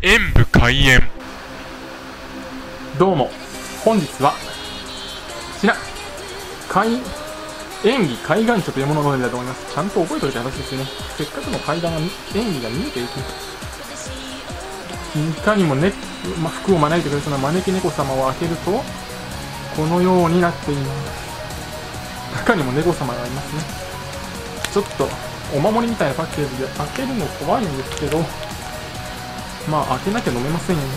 演武開演。どうも。本日はこちら海演技海岸書というもののだと思います。ちゃんと覚えておいて話ですよね。せっかくの階段が演技が見えていくいかにもね、ま、服を招いてくれそうな招き猫様を開けるとこのようになっています。中にも猫様がいますね。ちょっとお守りみたいなパッケージで開けるの怖いんですけどまあ開けなきゃ飲めませんよね。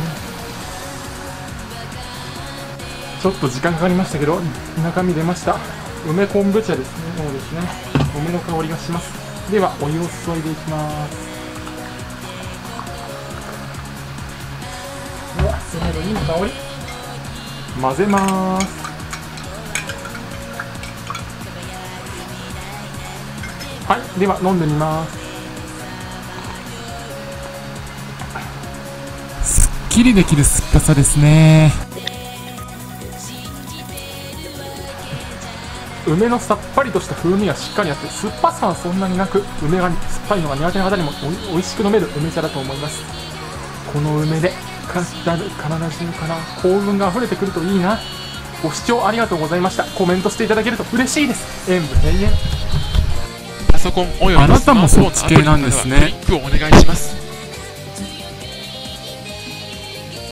ちょっと時間かかりましたけど中身出ました。梅昆布茶ですね。そうですね。梅の香りがします。ではお湯を注いでいきます。うわすごいいい香り。混ぜます。はいでは飲んでみます。きりできる酸っぱさですね。梅のさっぱりとした風味がしっかりあって酸っぱさはそんなになく梅が酸っぱいのが苦手な方にもおいしく飲める梅茶だと思いますこの梅で体中から幸運が溢れてくるといいなご視聴ありがとうございましたコメントしていただけると嬉しいです演武閉園パソコンおよびあなたもそっち系なんですねクリックをお願いします